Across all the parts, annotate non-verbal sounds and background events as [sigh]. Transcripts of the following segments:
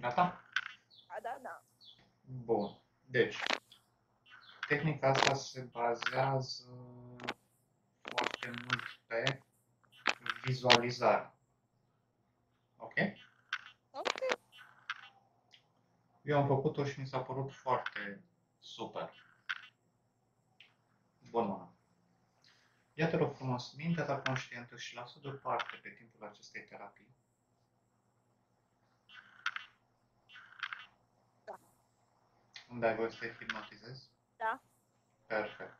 Gata? Da, da, da. Bun. Deci, tehnica asta se bazează foarte mult pe vizualizare. Ok? Ok. Eu am făcut-o și mi s-a părut foarte super. Bun, mână. Ia te rog frumos, mintea ta conștientă și lasă deoparte pe timpul acestei terapii. Unde ai voie să te hipnotizezi? Da. Perfect.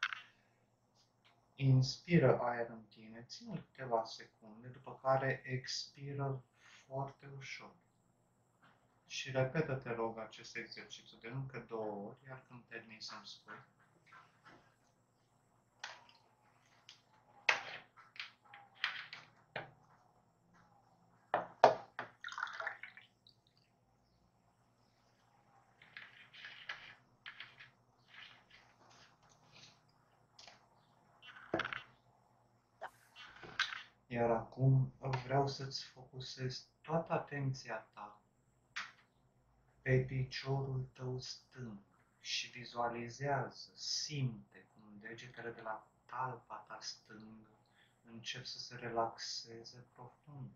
Inspiră aer în tine, ține câteva secunde, după care expiră foarte ușor. Și repetă, te rog, acest exercițiu de încă două ori, iar când termin să-mi spui. Iar acum vreau să-ți focusezi toată atenția ta pe piciorul tău stâng și vizualizează, simte cum degetele de la talpa ta stângă încep să se relaxeze profund.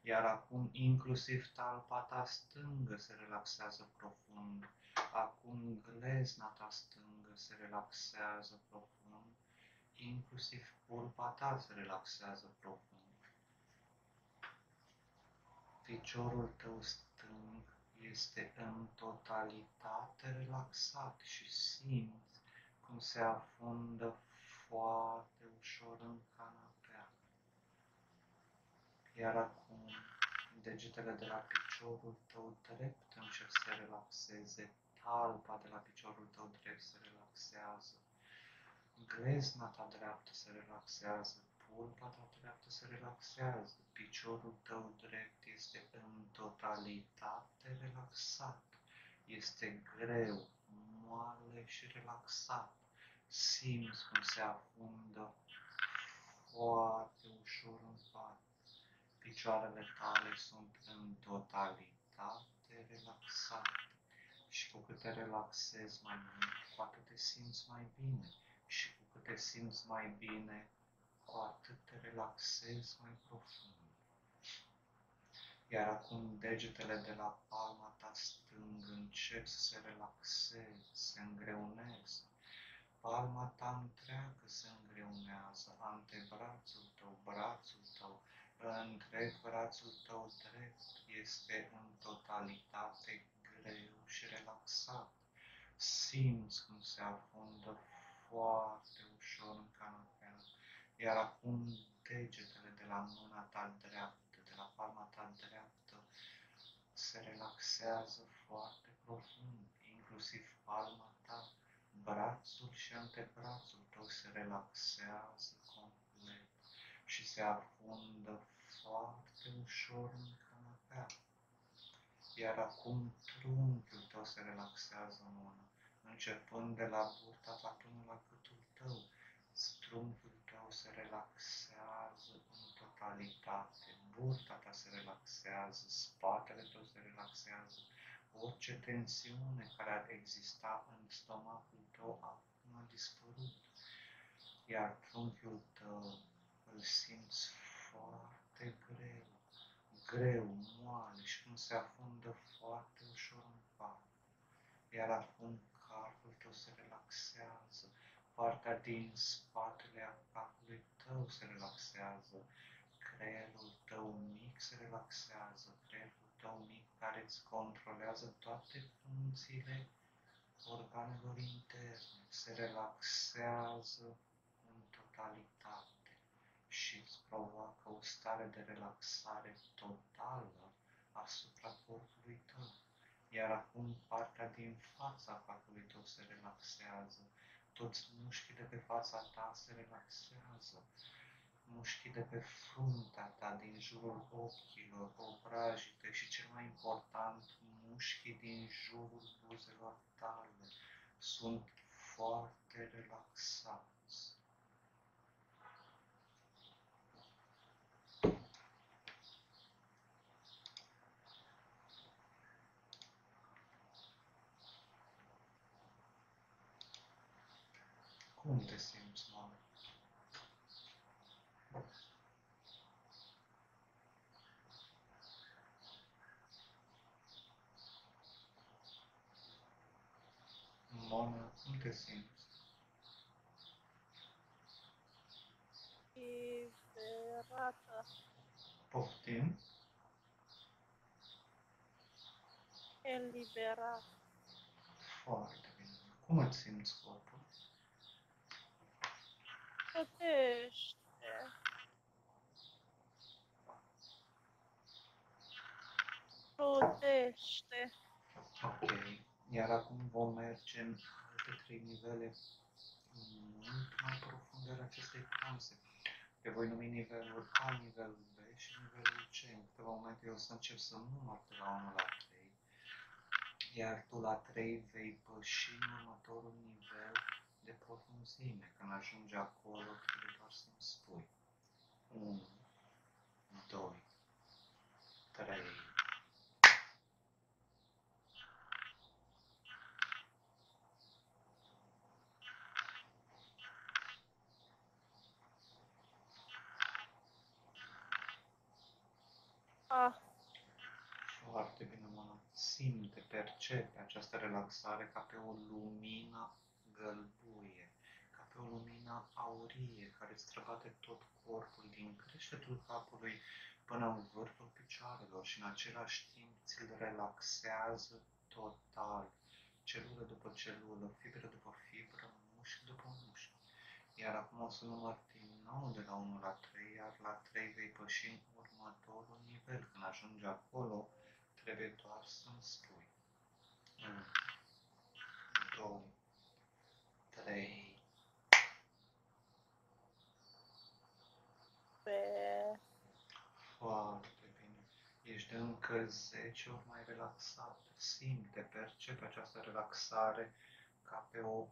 Iar acum inclusiv talpa ta stângă se relaxează profund. Acum glezna ta stângă se relaxează profund. Inclusiv pulpa ta se relaxează profund. Piciorul tău stâng este în totalitate relaxat și simți cum se afundă foarte ușor în canapea. Iar acum degetele de la piciorul tău drept încep să se relaxeze, talpa de la piciorul tău drept se relaxează, glezna ta dreaptă se relaxează, pulpa ta dreaptă se relaxează, piciorul tău drept este în totalitate relaxat, este greu, moale și relaxat. Simți cum se afundă foarte ușor în pat. Picioarele tale sunt în totalitate relaxate și cu cât te relaxezi mai mult, cu atât te simți mai bine și cu cât te simți mai bine, cu atât te relaxezi mai profund. Iar acum degetele de la palma ta stâng încep să se relaxeze, se îngreuneze. Palma ta întreagă se îngreunează, antebrațul tău, brațul tău, întreg brațul tău drept este în totalitate greu și relaxat. Simți cum se afundă foarte ușor în canapea, iar acum degetele de la mâna ta dreaptă, de la palma ta dreaptă, se relaxează foarte profund, inclusiv palma ta, brațul și antebrațul tău se relaxează complet și se afundă foarte ușor în canapea. Iar acum trunchiul tău se relaxează în mână, începând de la burta ta până la gâtul tău. Trunchiul tău se relaxează în totalitate, burta ta se relaxează, spatele tău se relaxează, orice tensiune care ar exista în stomacul tău acum a dispărut. Iar trunchiul tău îl simți foarte greu, greu, moale și cum se afundă foarte ușor în pat. Iar acum capul tău se relaxează, partea din spatele a capului tău se relaxează, creierul tău mic se relaxează, creierul tău mic care îți controlează toate funcțiile organelor interne, se relaxează în totalitate și îți provoacă o stare de relaxare totală asupra corpului tău. Iar acum partea din fața capului tău se relaxează, toți mușchii de pe fața ta se relaxează, mușchii de pe fruntea ta, din jurul ochilor, obrajite și cel mai important, mușchii din jurul buzelor tale sunt foarte relaxați. Cum te simți, mama? Mona, cum te simți? Liberată. Poftim? Eliberat. Foarte bine. Cum îți simți corpul? Plătește. Plutește. Ok. Iar acum vom merge în alte trei nivele mult mai profunde ale acestei transe. Pe voi numi nivelul A, nivelul B și nivelul C. În câteva momente eu o să încep să număr de la 1 la 3. Iar tu la 3 vei păși în următorul nivel de profunzime. Când ajungi acolo, trebuie doar să-mi spui. 1, 2, 3, Ah, Foarte bine, mână. Simte, percepe această relaxare ca pe o lumină gălbuie, ca pe o lumină aurie care îți străbate tot corpul din creștetul capului până în vârful picioarelor și în același timp ți-l relaxează total, celulă după celulă, fibră după fibră, mușchi după mușchi. Iar acum o să număr din nou de la 1 la 3, iar la 3 vei păși în următorul nivel. Când ajungi acolo, trebuie doar să-mi spui. 1, 2, 3, pe... foarte bine. Ești de încă 10 ori mai relaxat. Simte, percepe această relaxare ca pe o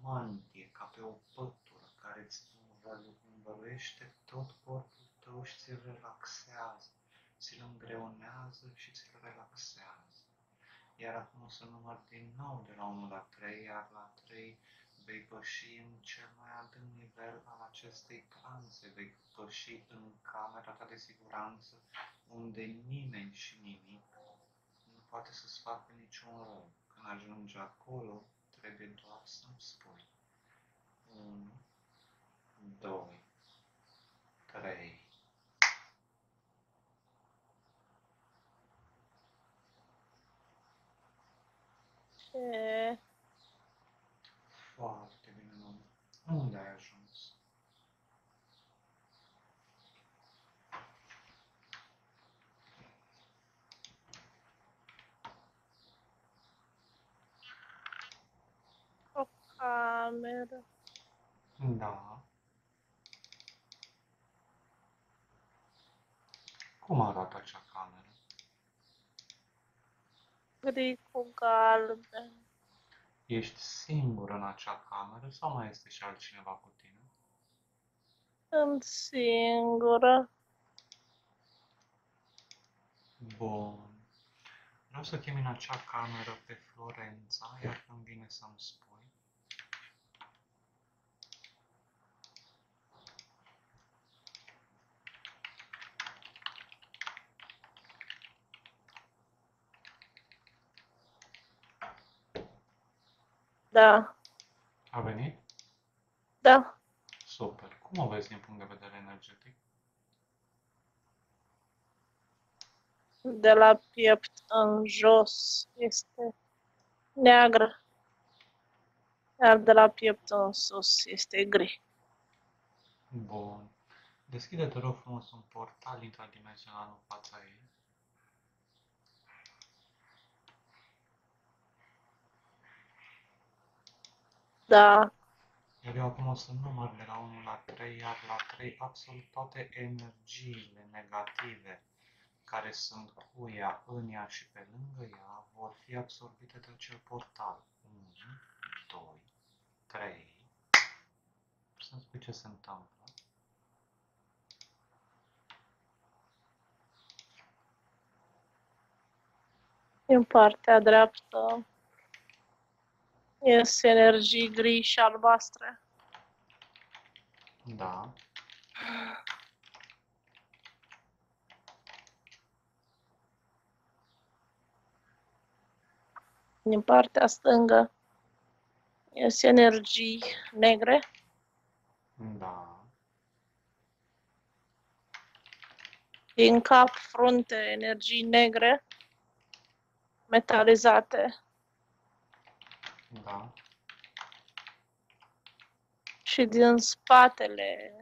mantie, ca pe o pătură care îți învălu- învăluiește tot corpul tău și ți-l relaxează, ți-l îngreunează și ți-l relaxează. Iar acum o să număr din nou de la 1 la 3, iar la 3 vei păși în cel mai adânc nivel al acestei transe, vei păși în camera ta de siguranță, unde nimeni și nimic nu poate să-ți facă niciun rău. Când ajungi acolo, trebuie doar să-mi spui. 1, 2, 3, ce... Foarte domnule. Unde ai ajuns? O cameră. Da. Cum arată acea cameră? Gri cu galben. Ești singur în acea cameră sau mai este și altcineva cu tine? Sunt singură. Bun. Vreau să chem în acea cameră pe Florența, iar când vine să-mi spui. Da, A venit? da. Super. Cum o vezi din punct de vedere energetic? De la piept în jos este neagră. Iar de la piept în sus este gri. Bun. Deschide, te rog frumos, un portal intradimensional în fața ei. Da, Iar eu acum o să număr de la 1 la 3, iar la 3 absolut toate energiile negative care sunt cu ea, în ea și pe lângă ea vor fi absorbite de acel portal. 1, 2, 3. Să-mi spui ce se întâmplă. din partea dreaptă este energii gri și albastre. Da. Din partea stângă este energii negre. Da. Din cap, frunte, energii negre, metalizate. Da. Și din spatele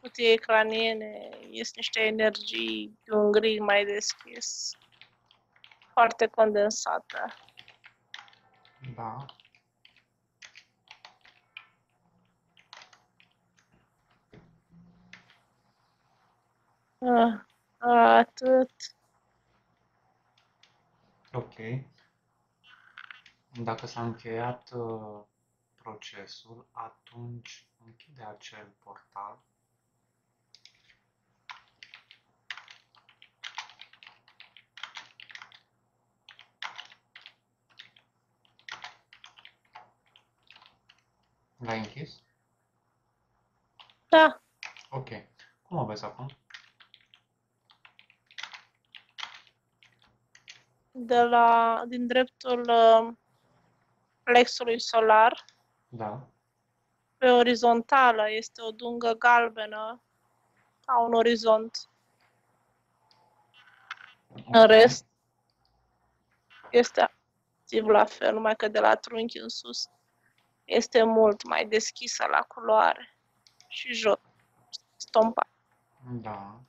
cutiei craniene este niște energii de un gri mai deschis, foarte condensată. Da. Ah, Atât. Ok. Dacă s-a încheiat uh, procesul, atunci închide acel portal. L-ai închis? Da, Ok. Cum o vezi acum? de la, din dreptul uh, plexului solar, Da. pe orizontală este o dungă galbenă ca un orizont. În Ok. rest, este activ la fel, numai că de la trunchi în sus este mult mai deschisă la culoare și jos, stompat. Da.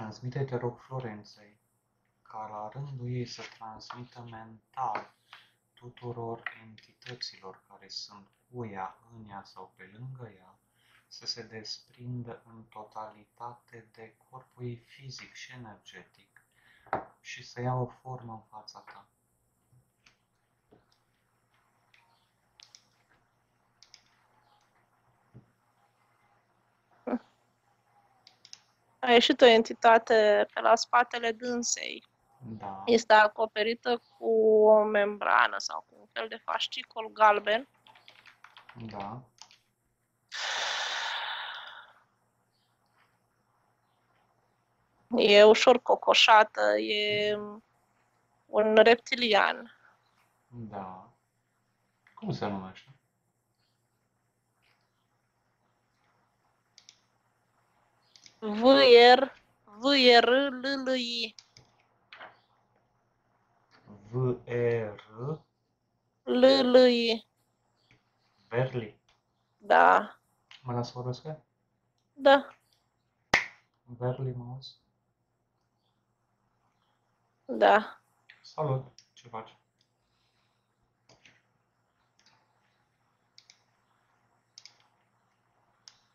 Transmite, te rog, Florenței, ca la rândul ei să transmită mental tuturor entităților care sunt cu ea, în ea sau pe lângă ea, să se desprindă în totalitate de corpul ei fizic și energetic și să ia o formă în fața ta. A ieșit o entitate pe la spatele dânsei. Da. Este acoperită cu o membrană sau cu un fel de fascicol galben. Da. E ușor cocoșată, e un reptilian. Da. Cum se numește? V-R, V-R, L-L-I, V-E-R, L-L-I, Verli. da, Mă las vorbesc? da, Verli, mă auzi? da. Salut! Ce faci?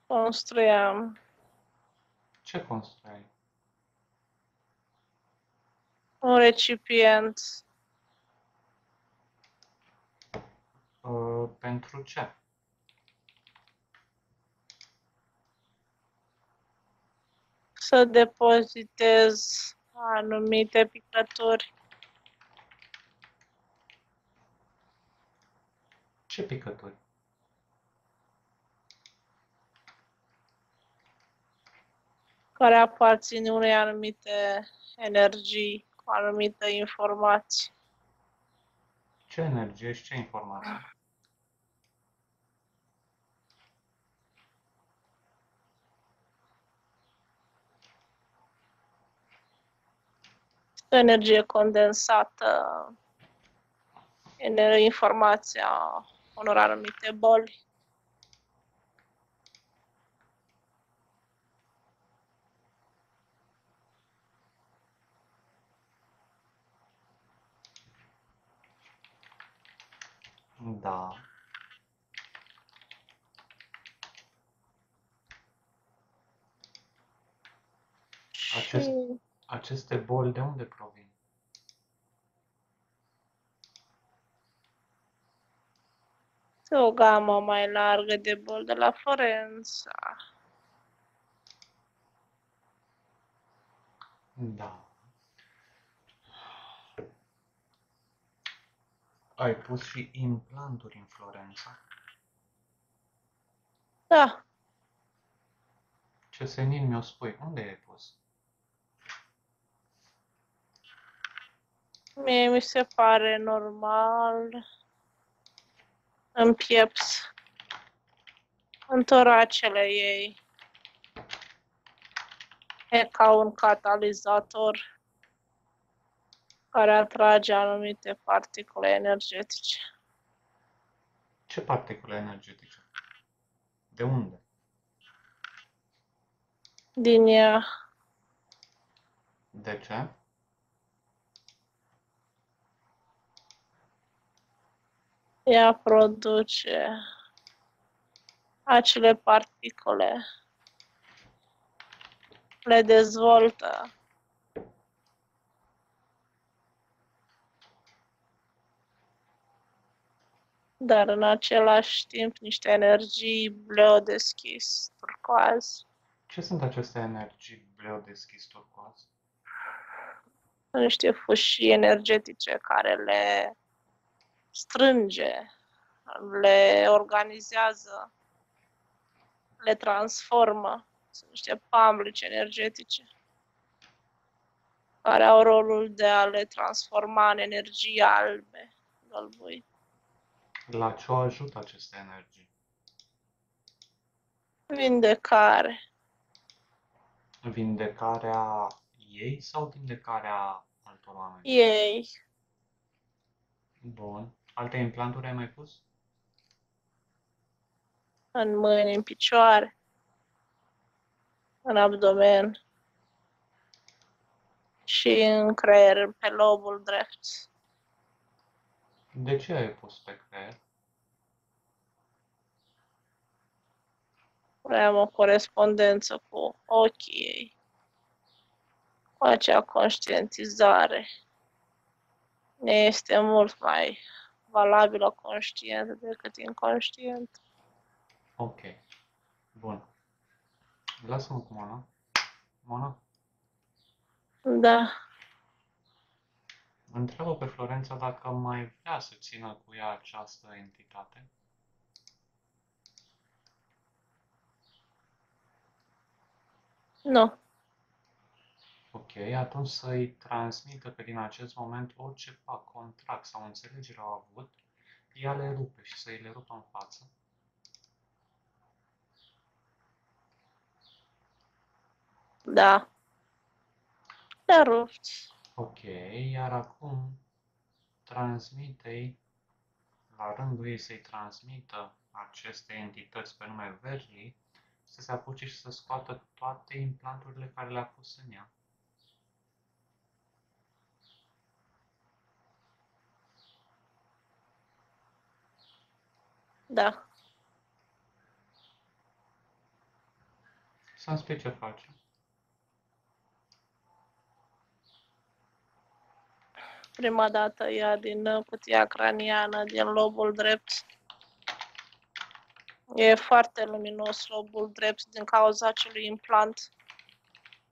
Construiam Ce construiai? un recipient Uh, pentru ce? să depozitez anumite picături. Ce picături? Care aparțin unei anumite energii, cu anumite informații. Ce energie și ce informație? O energie condensată, ener- informația unor anumite boli. Da. Acest- Și Aceste boli de unde provin? este o gamă mai largă de boli de la Florența. Da. Ai pus și implanturi în Florența? Da, Ce senin mi-o spui? Unde ai pus? mie mi se pare normal în piept, în toracele ei. E ca un catalizator care atrage anumite particule energetice. Ce particule energetice? De unde? Din ea, De ce? ea produce acele particule, le dezvoltă dar în același timp niște energii bleu deschis, turcoaz, Ce sunt aceste energii bleu deschis turcoaz? niște fâșii energetice care le strânge, le organizează, le transformă. Sunt niște pamblici energetice care au rolul de a le transforma în energii albe, gălbui. La ce o ajută aceste energii? Vindecare. Vindecarea ei sau vindecarea altor oameni? Ei, Bun. Alte implanturi ai mai pus? în mâini, în picioare, în abdomen și în creier, pe lobul drept. De ce ai pus pe creier? Vreau o corespondență cu ochii ei, cu acea conștientizare. Ne este mult mai valabilă conștient decât inconștient. Ok. Bun. Lasă-mă cu Mona. Mona, Da, întreabă pe Florența dacă mai vrea să țină cu ea această entitate. Nu. Ok, atunci să-i transmită că din acest moment orice pact, contract sau înțelegere au avut, ea le rupe și să-i le rupă în față. Da. Le-a rupt. Ok, iar acum transmite-i, la rândul ei să-i transmită aceste entități pe nume Verli, să se apuce și să scoată toate implanturile care le-a pus în ea. Da. Să-mi spui ce face. Prima dată ia din uh, cutia craniană, din lobul drept. E foarte luminos lobul drept din cauza acelui implant.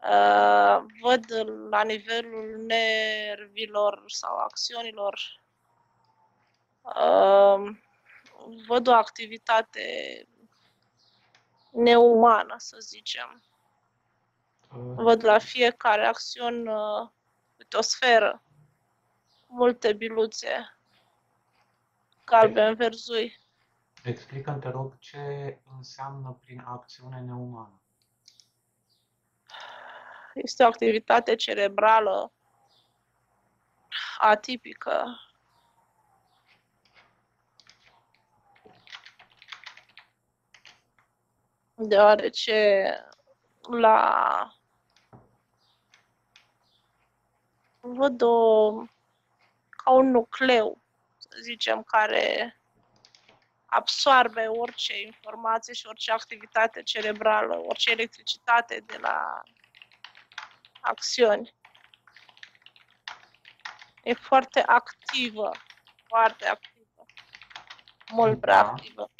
Uh, văd la nivelul nervilor sau acțiunilor, uh, văd o activitate neumană, să zicem. Uh, Văd la fiecare acțiune uh, câte o sferă, multe biluțe, galben, verzui. Explică-mi, te rog, ce înseamnă prin acțiune neumană. Este o activitate cerebrală atipică. Deoarece la văd o ca un nucleu, să zicem, care absorbe orice informație și orice activitate cerebrală, orice electricitate de la acțiuni. E foarte activă, foarte activă, mult prea Da. activă.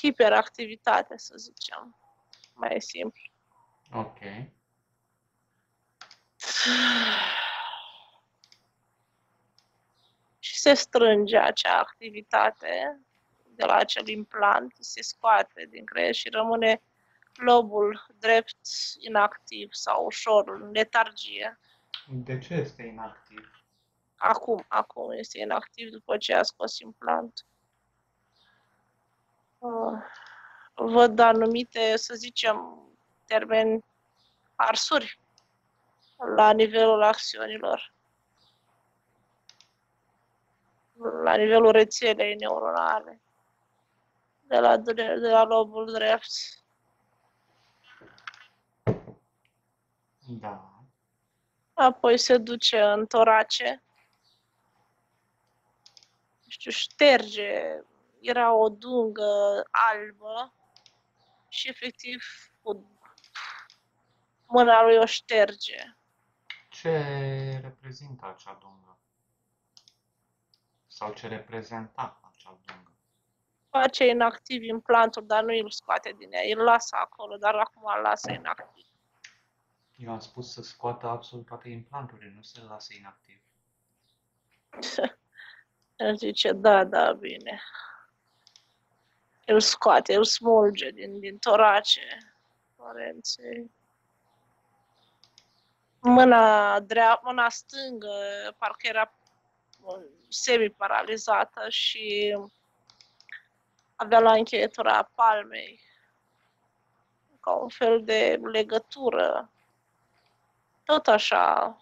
Hiperactivitate, să zicem, mai e simplu. Ok. [sighs] și se strânge acea activitate de la acel implant, se scoate din creier și rămâne lobul drept inactiv sau ușor în letargie. De ce este inactiv? Acum, acum este inactiv după ce a scos implant. Uh, văd anumite, să zicem, termeni arsuri la nivelul acțiunilor, la nivelul rețelei neuronale, de la, de la lobul drept. Da. Apoi se duce în torace. Nu știu, șterge. Era o dungă albă și efectiv cu mâna lui o șterge. Ce reprezintă acea dungă? Sau ce reprezenta acea dungă? Face inactiv implantul, dar nu îl scoate din ea. Îl lasă acolo, dar acum îl lasă inactiv. Eu am spus să scoată absolut toate implanturile, nu să le lase inactiv. [laughs] El zice, da, da, bine. Îl scoate, îl smulge din, din torace. Florenței. Mâna, dreaptă, mâna stângă parcă era semi-paralizată și avea la încheietura palmei ca un fel de legătură tot așa,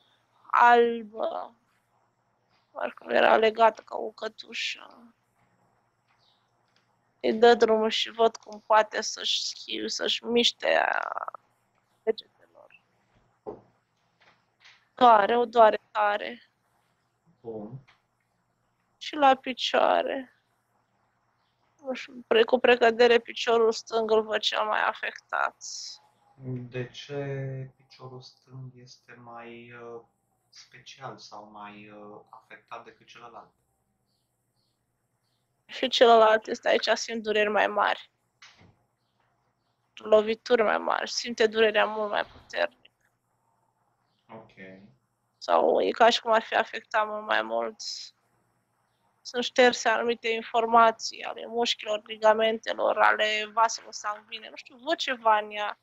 albă, parcă era legată ca o cătușă. Îi dă drumul și văd cum poate să-și schiu, să-și miște degetelor. Doare, o doare tare. Bun. Și la picioare. Nu știu, pre- cu precădere piciorul stâng îl văd cel mai afectat. De ce piciorul stâng este mai uh, special sau mai uh, afectat decât celălalt? Și celălalt este aici, simt dureri mai mari. Lovituri mai mari, simte durerea mult mai puternic. Ok. Sau e ca și cum ar fi afectat mult mai mult. Sunt șterse anumite informații ale mușchilor, ligamentelor, ale vaselor sanguine. Nu știu, văd ceva în ea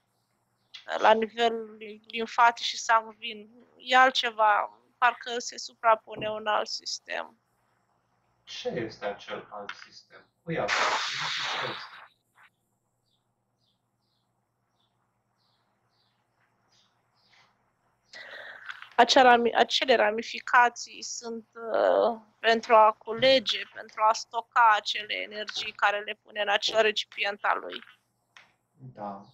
la nivel limfatic și sanguin. E altceva, parcă se suprapune un alt sistem. Ce este acel alt sistem? Păi asta, ce este? Acea rami- acele ramificații sunt uh, pentru a culege, pentru a stoca acele energii care le pune în acel recipient al lui. Da.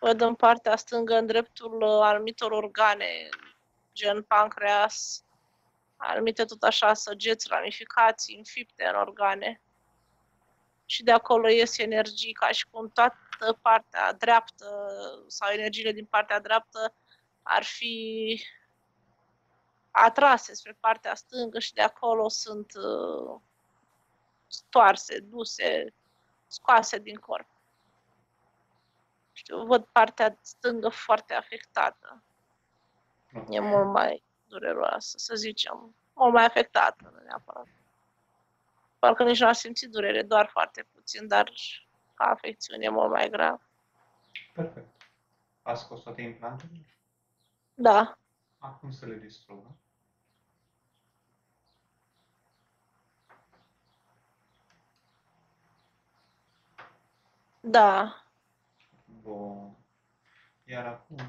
Văd în partea stângă, în dreptul uh, anumitor organe, gen pancreas, anumite tot așa săgeți, ramificații, înfipte în organe. Și de acolo ies energii, ca și cum toată partea dreaptă sau energiile din partea dreaptă ar fi atrase spre partea stângă și de acolo sunt uh, stoarse, duse, scoase din corp. Știu, văd partea stângă foarte afectată. E mult mai dureroasă, să zicem. Mult mai afectată, nu neapărat. Parcă nici nu a simțit durere, doar foarte puțin, dar ca afecțiune e mult mai grav. Perfect. A scos toate implantele? Da, Acum să le distrugă. da. Bun. Iar acum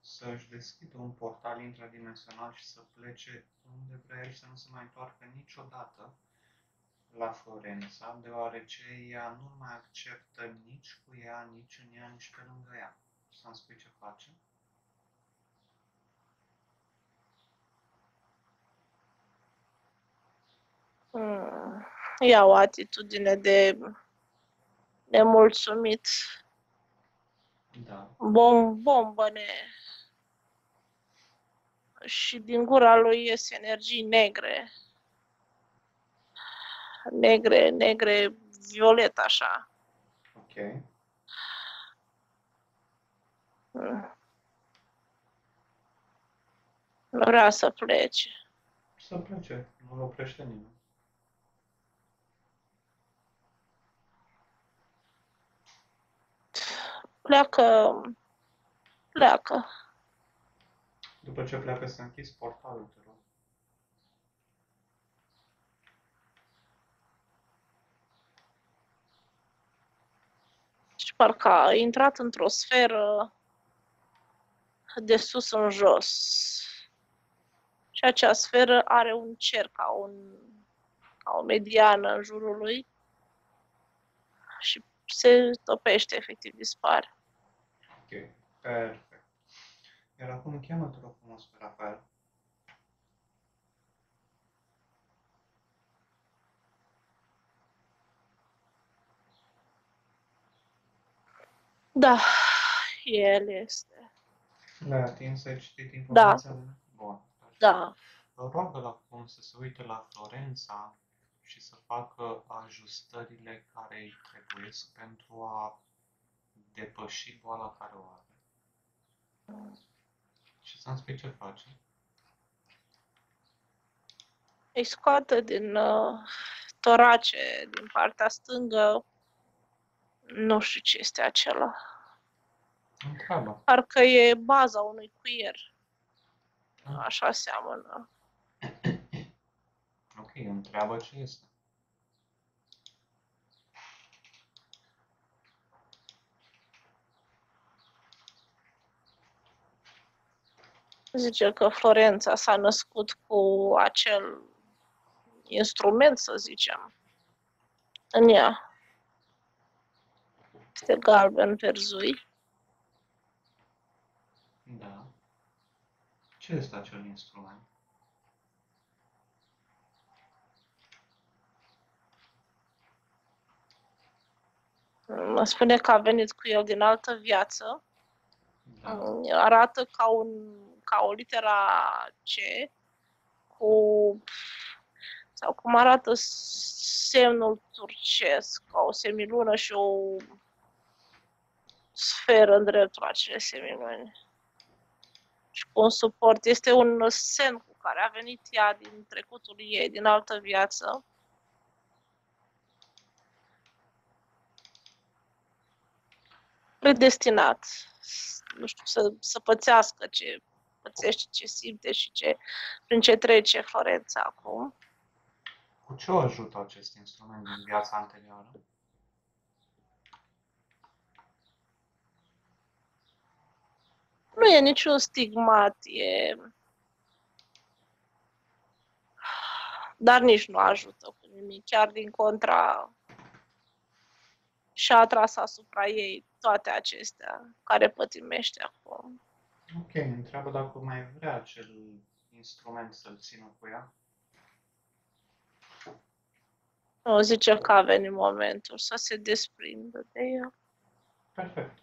să-și deschidă un portal intradimensional și să plece unde vrea el și să nu se mai întoarcă niciodată la Florența, deoarece ea nu mai acceptă nici cu ea, nici în ea, nici pe lângă ea. Să-mi spui ce face? Ia o atitudine de nemulțumit. Da. Bom, bombăne. Și din gura lui ies energii negre. Negre, negre, violet așa. Ok. Mm. Vrea să plece. Să plece, nu-l oprește nimeni. Pleacă, pleacă. După ce pleacă să închis portalul, te rog. Și parcă a intrat într-o sferă de sus în jos. Și acea sferă are un cer ca, un, ca o mediană în jurul lui și se topește, efectiv, dispare. Ok, perfect. Iar acum cheamă te rog frumos pe Rafael. Da, el este. Le-ai atins, ai citit informațiile? Da. Bun. Da, Îl roagă acum să se uite la Florența și să facă ajustările care îi trebuie pentru a depăși boala care o are. Și să-mi spui ce face. îi scoate din uh, torace, din partea stângă. Nu știu ce este acela. Întreabă. Parcă e baza unui cuier. Așa seamănă. Ok, întreabă ce este. Zice că Florența s-a născut cu acel instrument, să zicem, în ea. Este galben verzui. Da. Ce este acel instrument? Mă spune că a venit cu el din altă viață. Da. Arată ca, un, ca o litera C cu sau cum arată semnul turcesc, ca o semilună și o sferă în dreptul acelei semiluni. Și cu un suport. Este un semn cu care a venit ea din trecutul ei, din altă viață. Predestinat. Nu știu, să, să pățească ce pățește, ce simte și ce, prin ce trece Florența acum. Cu ce o ajută acest instrument din viața anterioară? Nu e niciun stigmat, e... Dar nici nu ajută cu nimic, chiar din contra și-a atras asupra ei toate acestea care pătimește acum. Ok, întreabă dacă mai vrea acel instrument să-l țină cu ea. Nu zice că a venit momentul să se desprindă de el. Perfect.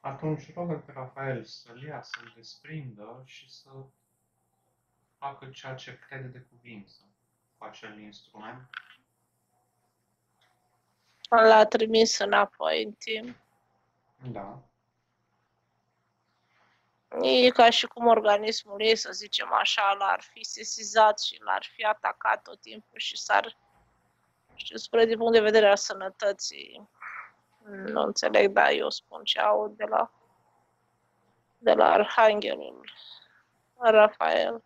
Atunci rogă pe Rafael să-l ia, să-l desprindă și să facă ceea ce crede de cuvință cu acel instrument. L-a trimis înapoi în timp. Da. E ca și cum organismul ei, să zicem așa, l-ar fi sesizat și l-ar fi atacat tot timpul și s-ar, știu, spre din punct de vedere al sănătății, nu înțeleg, dar eu spun ce aud de la, de la Arhanghelul Rafael.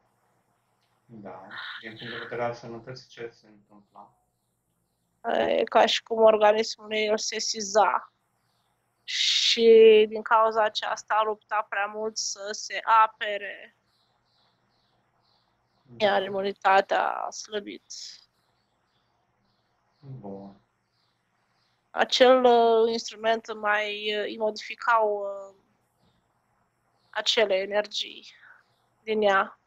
Da. Din punct de vedere al sănătății, ce se întâmpla? E ca și cum organismul ei îl sesiza. Și din cauza aceasta a luptat prea mult să se apere, iar imunitatea a slăbit. Bun. Acel uh, instrument mai uh, îi modificau uh, acele energii din ea.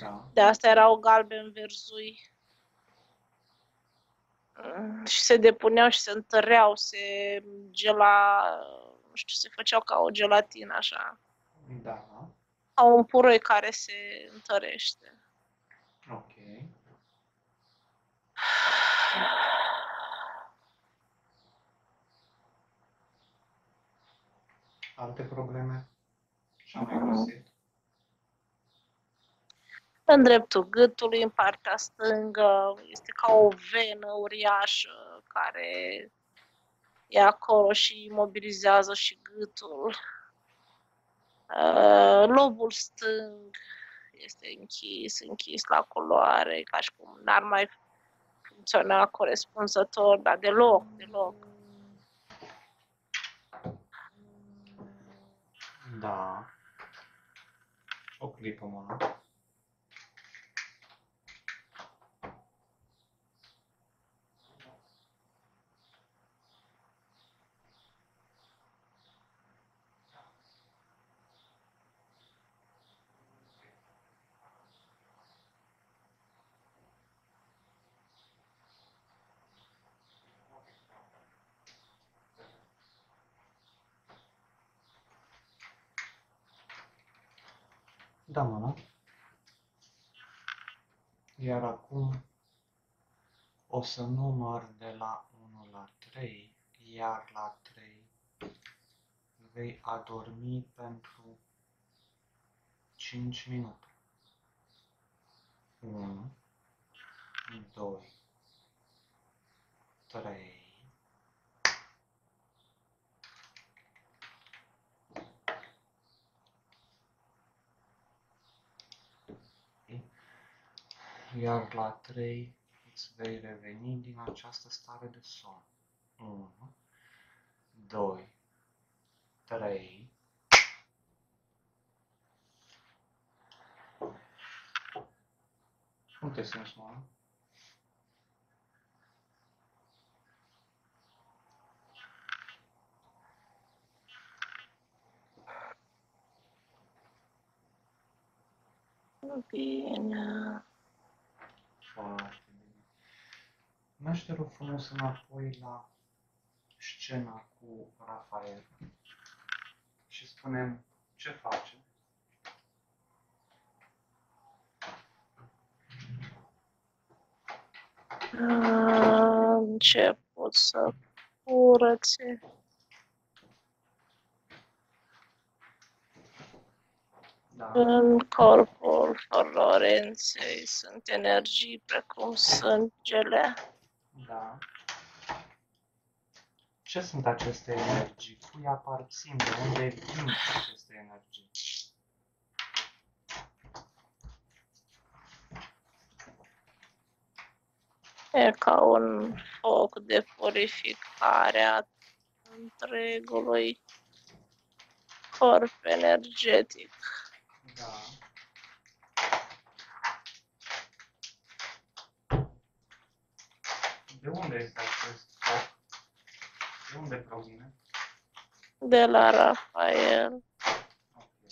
Da. De asta erau galben verzui. Mm, Și se depuneau și se întăreau, se gela, nu știu, se făceau ca o gelatină așa. Da. Ca un puroi care se întărește. Ok. Alte probleme? Ce am mai găsit? În dreptul gâtului, în partea stângă, este ca o venă uriașă care e acolo și imobilizează și gâtul. Uh, lobul stâng este închis, închis la culoare, ca și cum n-ar mai funcționa corespunzător, dar deloc, deloc. Da. O clipă, mă. Da, mă. Iar acum o să număr de la 1 la 3, iar la 3 vei adormi pentru 5 minute. 1, 2, 3, iar la 3 îți vei reveni din această stare de somn. 1, 2, 3, Cum te simți, mă? Bine. Foarte bine. Mergi, te rog frumos, înapoi la scena cu Rafael și spunem ce face. A început să curățe. În corpul Florenței sunt energii precum sângele. Da. Ce sunt aceste energii? Cui aparțin? De unde vin aceste energii? E ca un foc de purificare a întregului corp energetic. Da. De unde este acest foc? De unde provine? De la Rafael Ok.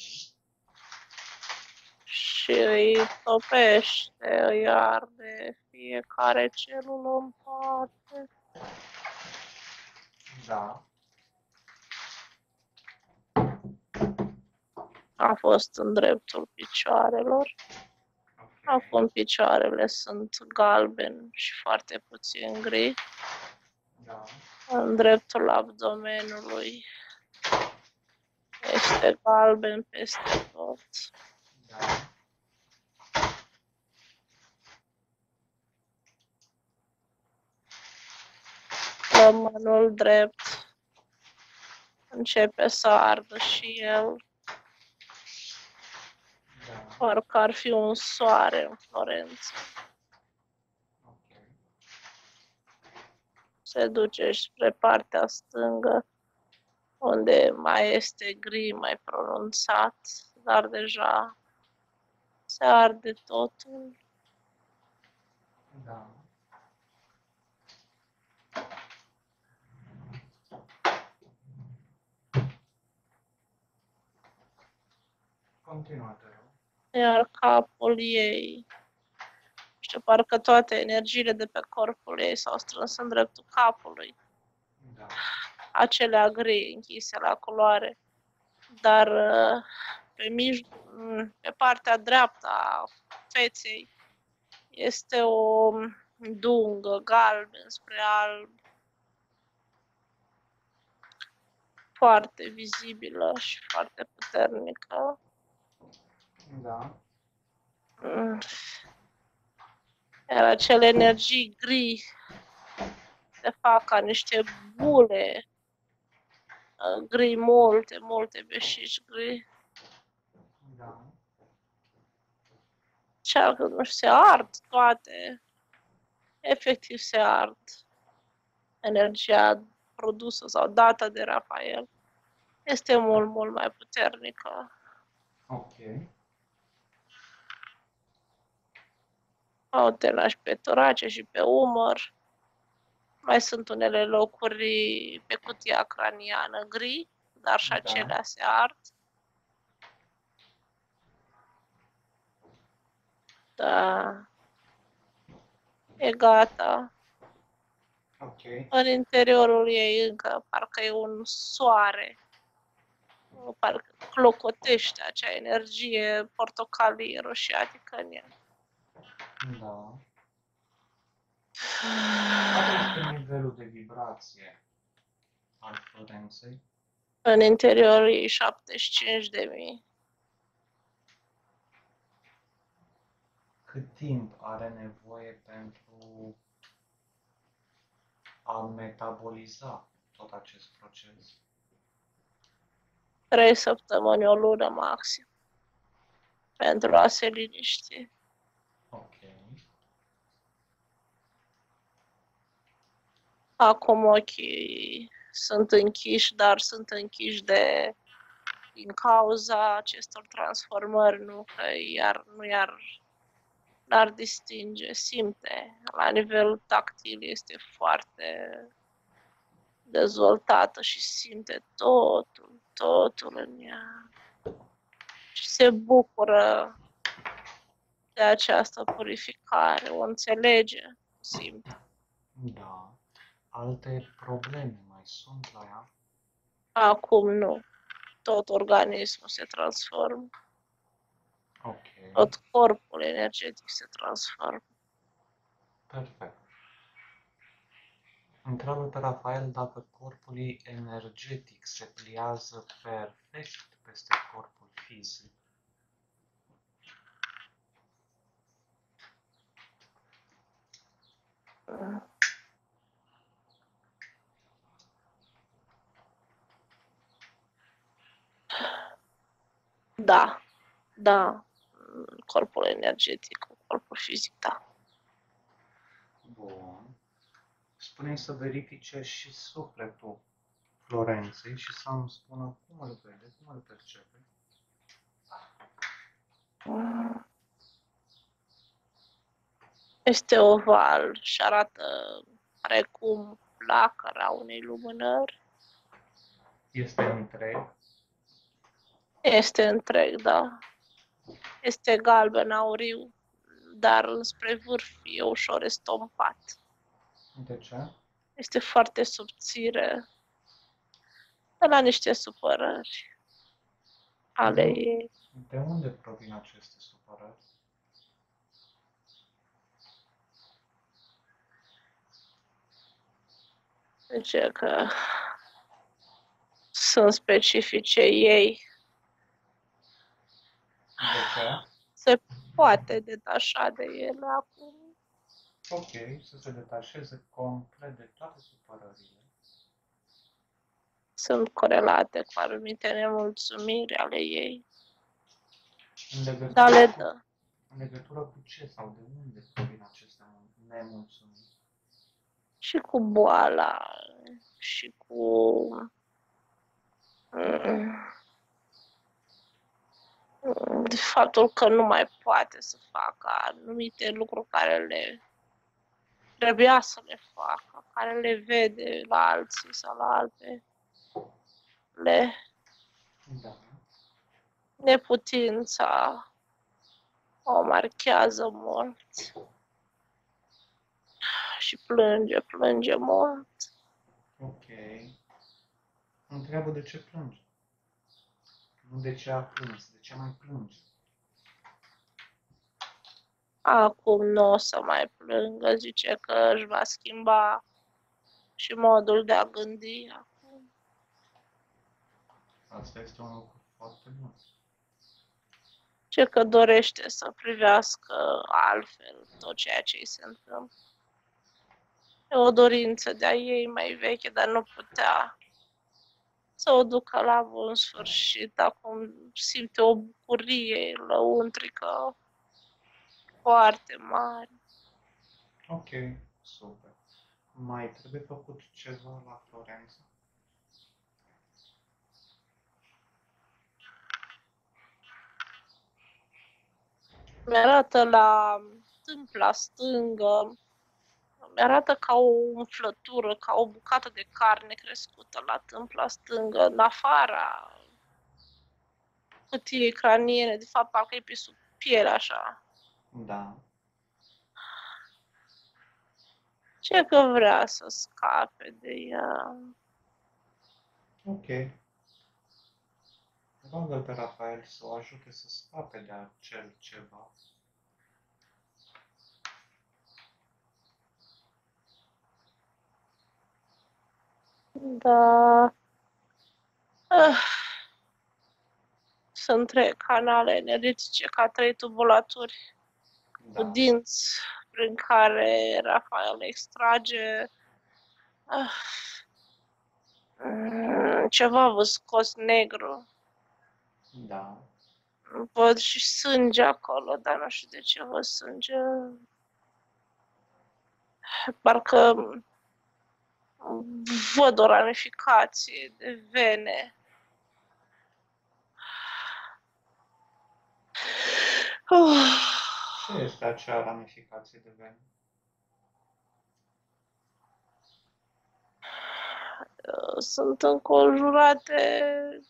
și îi topește, îi arde fiecare celulă în parte. Da. A fost în dreptul picioarelor. Ok. Acum picioarele sunt galben și foarte puțin gri. Da. În dreptul abdomenului este galben peste tot. Da. Plămânul drept începe să ardă și el, Da. Parcă ar fi un soare în Florența. Ok. Se duce spre partea stângă, unde mai este gri, mai pronunțat, dar deja se arde totul. Da. Continuă, te rog. Iar capul ei, nu știu, parcă toate energiile de pe corpul ei s-au strâns în dreptul capului. Da. acelea gri închise la culoare, dar uh, pe, mij- m, pe partea dreaptă a feței este o dungă galben spre alb, foarte vizibilă și foarte puternică. Da. Mm. Iar acele energii gri se fac ca niște bule uh, gri, multe, multe beșici gri. Da. Cearcă, nu știu, se ard toate. Efectiv se ard. Energia produsă sau dată de Rafael este mult, mult mai puternică. Ok. Au te și pe torace și pe umăr. Mai sunt unele locuri pe cutia craniană gri, dar și Da. acelea se ard. Da. E gata. Ok. În interiorul ei încă parcă e un soare. Parcă clocotește acea energie portocalie roșiatică în ea. Da. Care este nivelul de vibrație al Florenței? În interior e 75 de mii. Cât timp are nevoie pentru a metaboliza tot acest proces? Trei săptămâni, o lună maxim. Pentru a se liniști. Ok. Acum ochii sunt închiși, dar sunt închiși de din cauza acestor transformări, nu că iar nu iar n-ar distinge, simte. La nivel tactil este foarte dezvoltată și simte totul, totul în ea. Și se bucură de această purificare, o înțelege, simte. Da. Alte probleme mai sunt la ea? Acum nu. Tot organismul se transformă, Ok. tot corpul energetic se transformă. Perfect. Întreabă pe Rafael dacă corpul ei energetic se pliază perfect peste corpul fizic. Da, da, corpul energetic, corpul fizic, da. Bun. Spune să verifice și sufletul Florenței și să îmi spună cum îl vede, cum îl percepe. Este oval și arată precum flacăra unei lumânări. Este întreg. Este întreg, da. Este galben auriu, dar înspre vârf e ușor estompat. De ce? Este foarte subțire. De la niște supărări ale ei. De unde provin aceste supărări? Zice că sunt specifice ei. De ce? Se poate detașa de ele acum. Ok, să se detașeze complet de toate supărările. Sunt corelate cu anumite nemulțumiri ale ei. În legătură, Dar le cu, dă. în legătură cu ce sau de unde provin aceste nemulțumiri? Și cu boala, și cu mm, de faptul că nu mai poate să facă anumite lucruri care le trebuia să le facă, care le vede la alții sau la alte, le Da. neputința o marchează mult și plânge, plânge mult. Ok. Întreabă de ce plânge. Nu de ce a plâns, de ce mai plânge. Acum nu o să mai plângă, zice că își va schimba și modul de a gândi acum. Asta este un lucru foarte bun. Ce că dorește să privească altfel tot ceea ce îi se întâmplă. E o dorință de a ei mai veche, dar nu putea să o ducă la bun sfârșit. Acum simte o bucurie lăuntrică foarte mare. Ok, super. Mai trebuie făcut ceva la Florența? Mi-arată la tâmpla stângă, mi-arată ca o umflătură, ca o bucată de carne crescută la tâmpla stângă, în afara cutiei craniene, de fapt parcă e pe sub piele așa. Da. Ce că vrea să scape de ea. Ok. Roagă pe Rafael să o ajute să scape de acel ceva. Da. Ah. Sunt trei canale energetice ca trei tubulaturi Da. cu dinți prin care Rafael extrage ah, mm, ceva văscos negru. Da. Văd și sânge acolo, dar nu știu de ce văd sânge. Parcă văd o ramificație de vene. Uh. Ce este acea ramificație de ven? Sunt înconjurate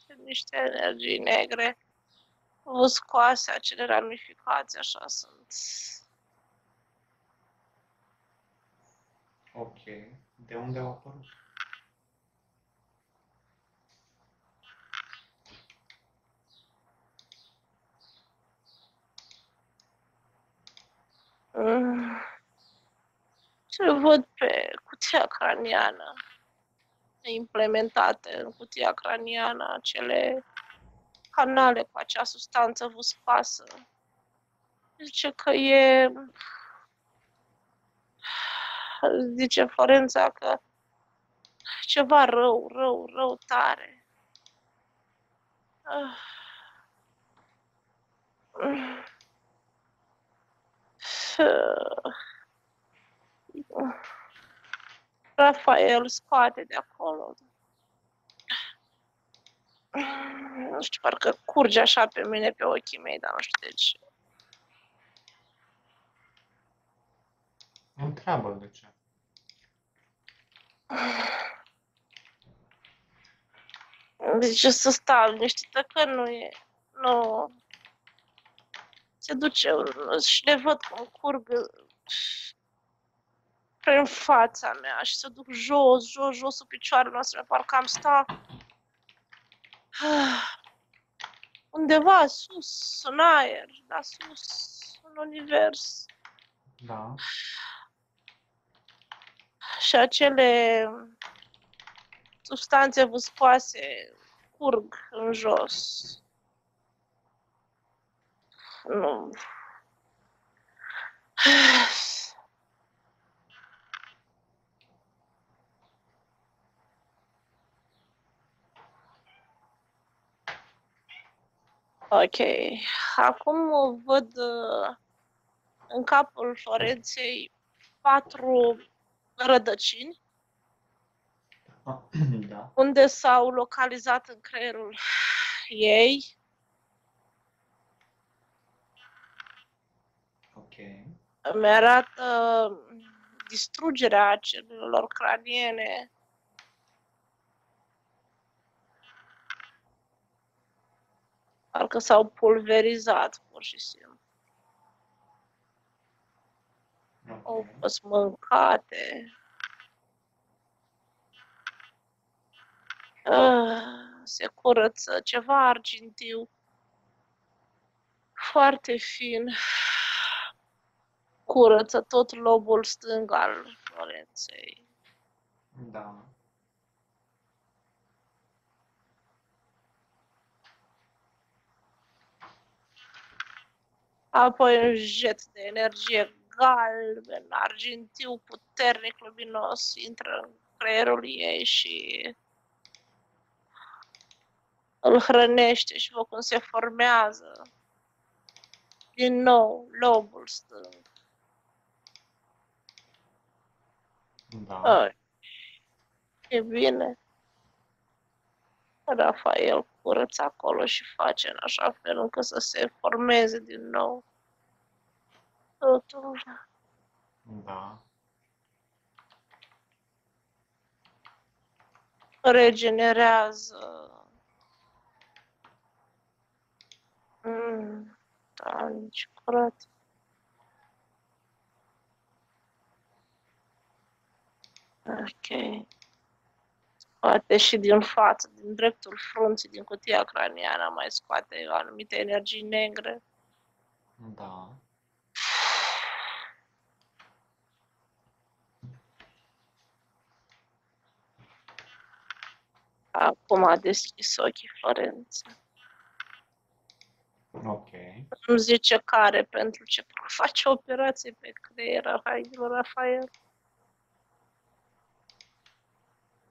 de niște energii negre, văscoase, acele ramificații, așa sunt. Ok. De unde au apărut? Mm. Ce văd pe cutia craniană, implementate în cutia craniană, acele canale cu acea substanță vuscoasă. Zice că e... Zice Florența că ceva rău, rău, rău tare. Ah. Mm. Rafael scoate de acolo. Nu știu, parcă curge așa pe mine, pe ochii mei, dar nu știu de ce. Întreabă de ce. Zice să stau liniștită că nu e. Nu. Se duce și le văd cum curg prin fața mea și să duc jos, jos, jos sub picioarele noastre, parcă am sta undeva sus, în aer, da, sus, în univers. Da. Și acele substanțe vâscoase curg în jos. Nu. Ok. Acum văd uh, în capul Florenței patru rădăcini [clears throat] Da. unde s-au localizat în creierul ei Ok. îmi arată distrugerea celulelor craniene. Parcă s-au pulverizat, pur și simplu. Au Ok. fost mâncate. Ah, se curăță ceva argintiu. Foarte fin. Curăță tot lobul stâng al Florenței. Da. apoi un jet de energie galben, argintiu, puternic, luminos, intră în creierul ei și îl hrănește și vă cum se formează din nou lobul stâng. Da. Ai. E bine. Rafael curăță acolo și face în așa fel încât să se formeze din nou totul. Da. Regenerează. Mm, da, nici curat. Ok. Scoate și din față, din dreptul frunții, din cutia craniană, mai scoate anumite energii negre. Da. Acum a deschis ochii Florența. Ok. Nu zice care, pentru ce face operație pe creier Rafael. Rafael.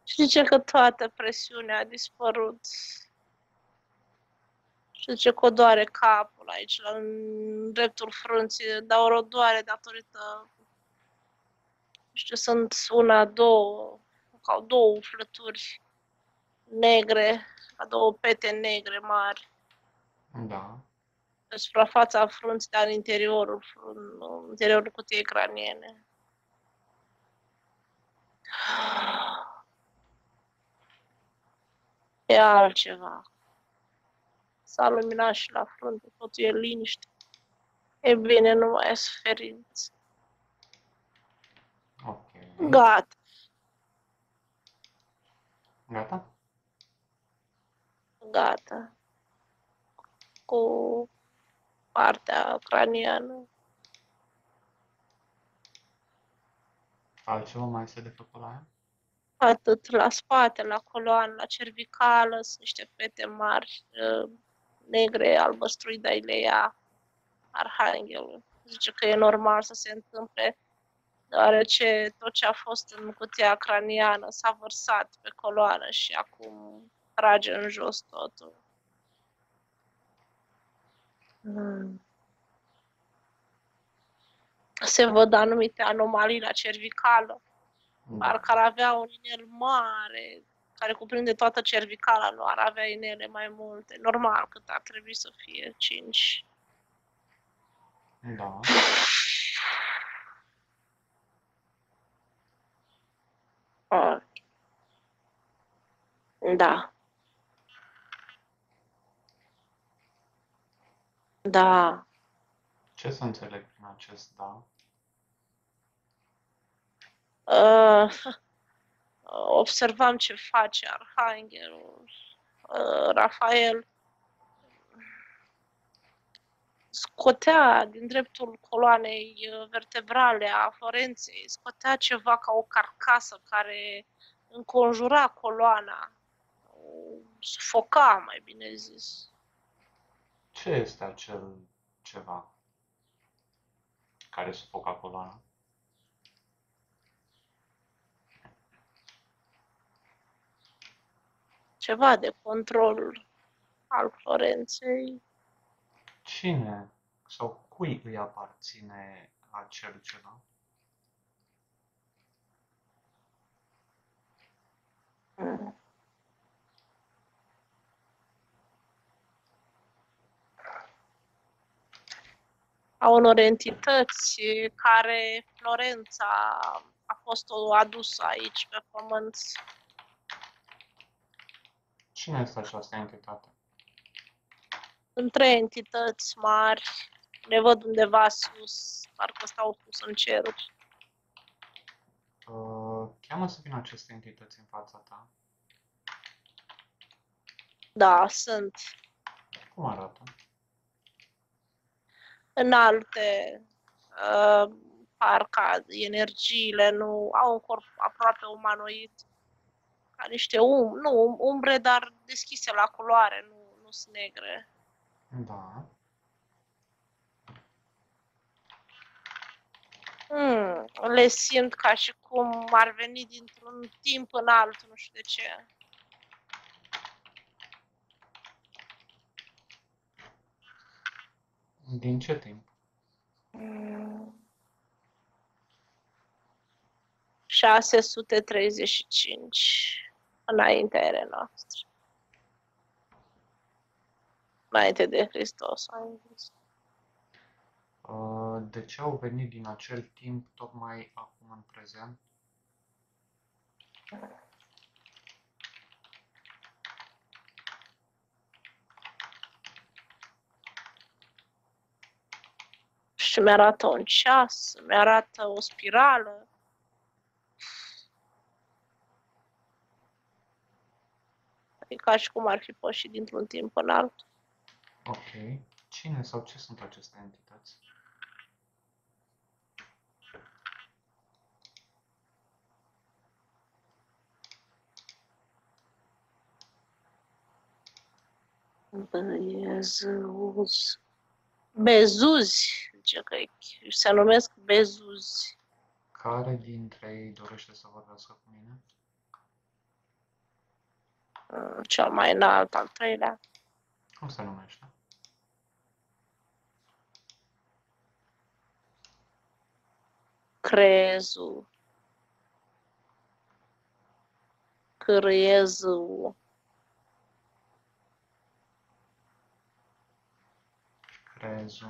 Și zice că toată presiunea a dispărut. Și zice că o doare capul aici, la în dreptul frunții, dar o rodoare datorită, nu știu, sunt una, două, sau două umflături negre, ca două pete negre mari Da. pe suprafața frunții, dar în interiorul, frun- în interiorul cutiei craniene. E altceva. S-a luminat și la frunte, totul e liniște. E bine, nu mai e suferință. Ok. Gata. Gata? Gata. Cu partea craniană. Altceva mai este de făcut la ea? Atât la spate, la coloană, la cervicală, sunt niște fete mari, uh, negre, albăstruide le ia Arhanghelul. Zice că e normal să se întâmple, deoarece tot ce a fost în cutia craniană s-a vărsat pe coloană și acum trage în jos totul. Mm. Se văd anumite anomalii la cervicală. Da. Parcă ar avea un inel mare, care cuprinde toată cervicala, nu ar avea inele mai multe. Normal, cât ar trebui să fie, 5. Da. Da. Da. Ce să înțeleg prin acest da? Uh, observam ce face Arhanghelul uh, Rafael. Scotea din dreptul coloanei uh, vertebrale a Florenței, scotea ceva ca o carcasă care înconjura coloana, o sufoca, mai bine zis. Ce este acel ceva care sufoca coloana? Ceva de control al Florenței. Cine sau cui îi aparține acel ceva? Mm. A unor entități care Florența a fost o adusă aici pe pământ. Cine este această entitate? Sunt trei entități mari, le văd undeva sus, parcă stau sus în ceruri. Uh, cheamă să vină aceste entități în fața ta. Da, sunt Cum arată? în alte uh, arcadi, energiile nu au un corp aproape umanoid, ca niște um, nu um, umbre, dar deschise la culoare, nu, nu sunt negre. Da. Hmm le simt ca și cum ar veni dintr-un timp în altul, nu știu de ce. Din ce timp? Hmm. 635 înaintea erei noastre. Înainte de Hristos, am zis. Uh, De ce au venit din acel timp tocmai acum în prezent? Și mi-arată un ceas, mi-arată o spirală. E ca și cum ar fi pășit dintr-un timp în altul. Ok. Cine sau ce sunt aceste entități? Bezuz. Bezuzi, zice că e- se numesc bezuzi. Care dintre ei dorește să vorbească cu mine? Mm, Cel mai înalt, al treilea. Cum se numește? Crezu. Crezu. Crezu.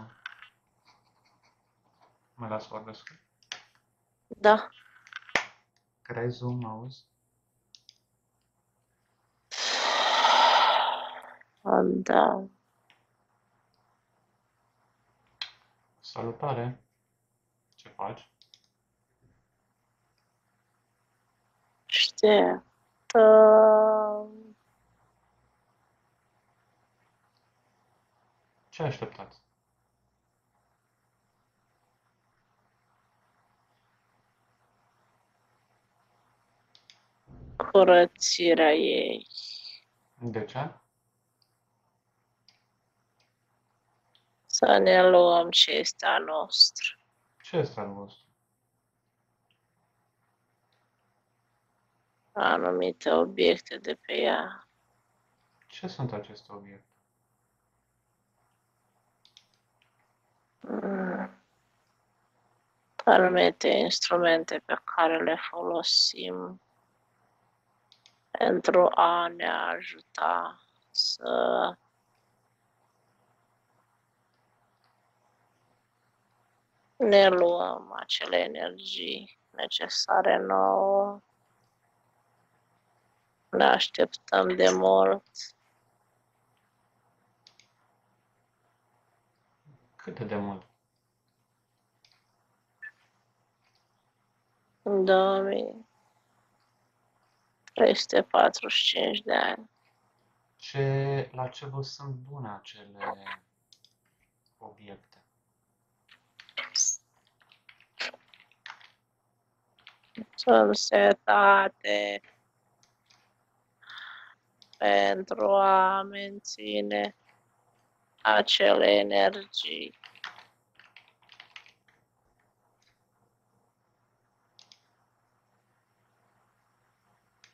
Mă las vorbesc? Da. Crezu, mă auzi? Da. Salutare! Ce faci? Știe. Uh, Ce așteptați? Curățirea ei. De ce? Să ne luăm ce este a nostru. Ce este al vostru? Anumite obiecte de pe ea. Ce sunt aceste obiecte? Mm. Anumite instrumente pe care le folosim pentru a ne ajuta să ne luăm acele energii necesare nouă. Ne așteptăm de mult. Cât de mult? În 2345 de ani. Ce, la ce vă sunt bune acele obiecte? Sunt setate pentru a menține acele energii.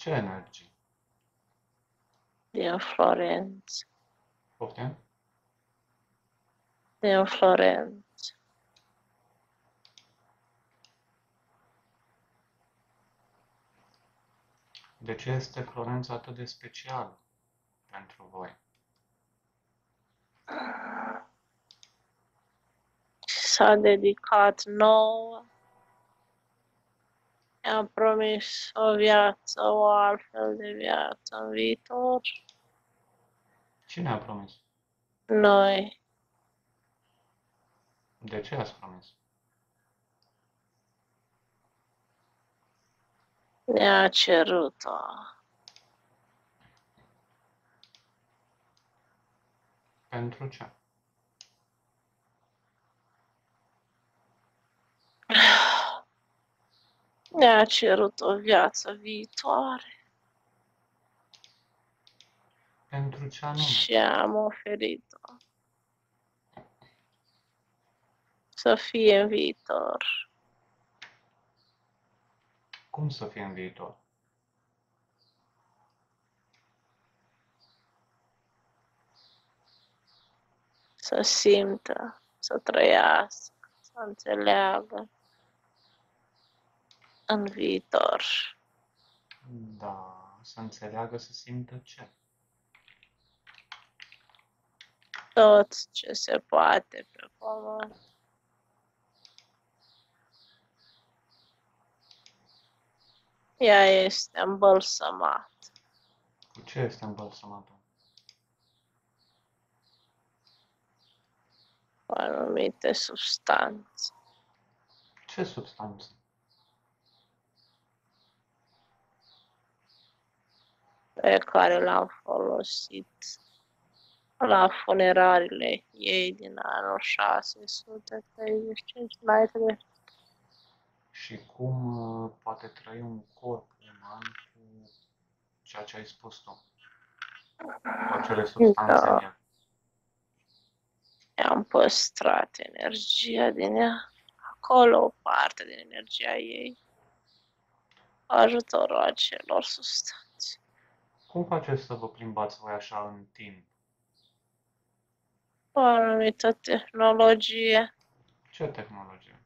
Ce energii? din Florență. Poftim? Din Florență. De ce este Florența atât de special pentru voi? S-a dedicat nouă. I-am promis o viață, o altfel de viață în viitor. Cine a promis? Noi, De ce ați promis? ne-a cerut-o. Pentru ce? [sighs] Ne-a cerut o viață viitoare Pentru ce anume? și am oferit-o. Să fie în viitor. Cum să fie în viitor? Să simtă, să trăiască, să înțeleagă în viitor. Da, să înțeleagă, să simtă ce? Tot ce se poate pe pământ. Ea este îmbălsămat. Cu ce este îmbălsămată? cu anumite substanțe. Ce substanțe? Pe care l-am folosit la funerariile ei din anul 635 înainte de Și cum uh, poate trăi un corp uman cu ceea ce ai spus tu? Cu acele substanțe în el. am păstrat energia din ea. Acolo o parte din energia ei. Ajutorul acelor substanțe. Cum faceți să vă plimbați voi așa în timp? O anumită tehnologie. Ce tehnologie?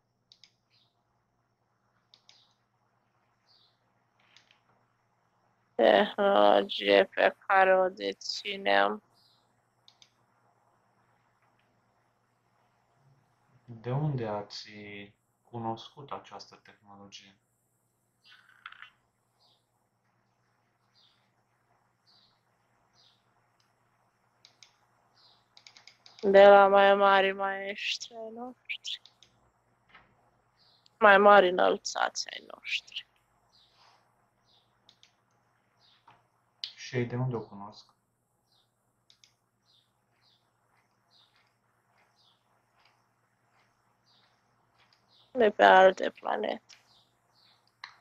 Tehnologie pe care o deținem. De unde ați cunoscut această tehnologie? De la mai mari maestri ai noștri, mai mari înălțați ai noștri. Și ei de unde o cunosc? De pe alte planete.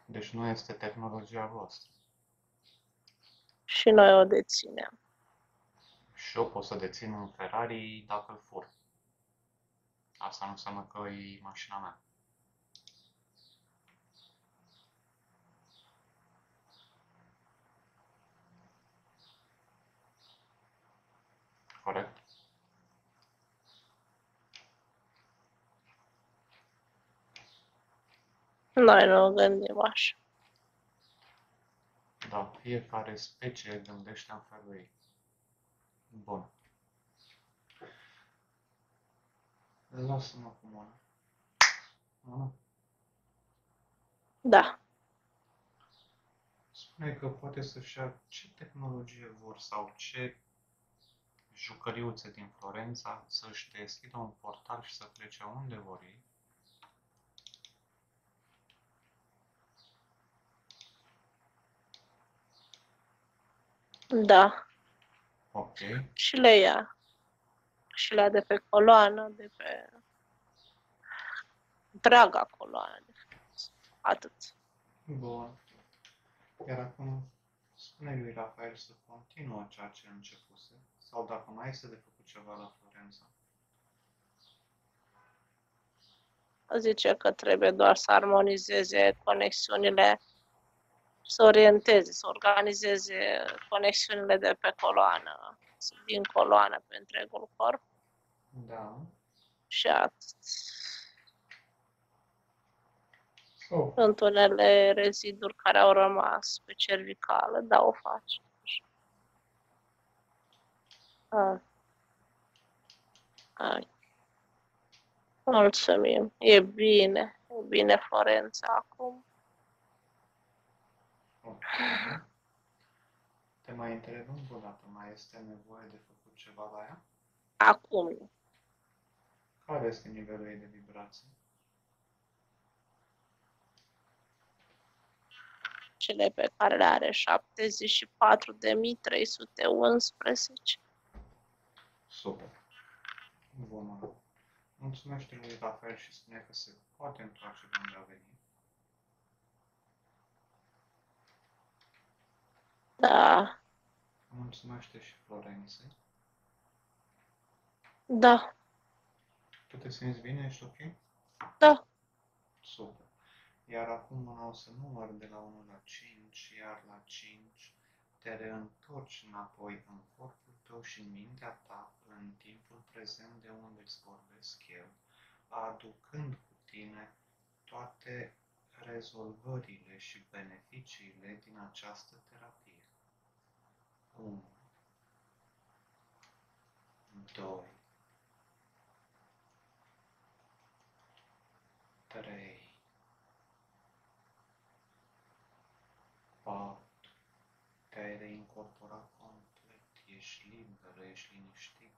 Deci nu este tehnologia voastră. Și noi o deținem. Și eu pot să dețin un Ferrari dacă îl fur. Asta nu înseamnă că e mașina mea. Corect? Noi nu gândim așa. Da, fiecare specie gândește în felul ei. Bun. Lasă-mă cu mână. Mână. Da. Spune că poate să-și ia ce tehnologie vor sau ce jucăriuțe din Florența să-și deschidă un portal și să plece unde vor ei. Da. Ok. Și le ia. Și le ia de pe coloană, de pe întreaga coloană. De fapt. Atât. Bun. Iar acum spune lui Rafael să continuă ceea ce începuse sau dacă mai este de făcut ceva la Florența. Zice că trebuie doar să armonizeze conexiunile, să orienteze, să organizeze conexiunile de pe coloană, din coloană pe întregul corp Da. și atât. So, Sunt unele reziduri care au rămas pe cervicală, dar o face. Ah. Hai. Mulțumim. E bine. E bine Florența acum. Ok. Te mai întreb încă o dată, mai este nevoie de făcut ceva la ea? Acum nu. Care este nivelul ei de vibrație? Cele pe care le are 74.311. Super. Bun. Mulțumesc lui Rafael și spune că se poate întoarce de unde a venit. Da, Mulțumește și Florenței. da, Tu te simți bine? Ești ok? da. Super. Iar acum o să număr de la 1 la 5, iar la 5 te reîntorci înapoi în corpul tău și în mintea ta, în timpul prezent de unde îți vorbesc eu, aducând cu tine toate rezolvările și beneficiile din această terapie. 1 2 3 4 te-ai reincorporat complet, ești liberă, ești liniștit,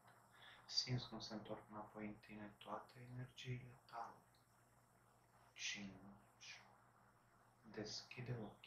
simți cum se întorc înapoi în tine toate energiile tale. 5. Deschide ochii.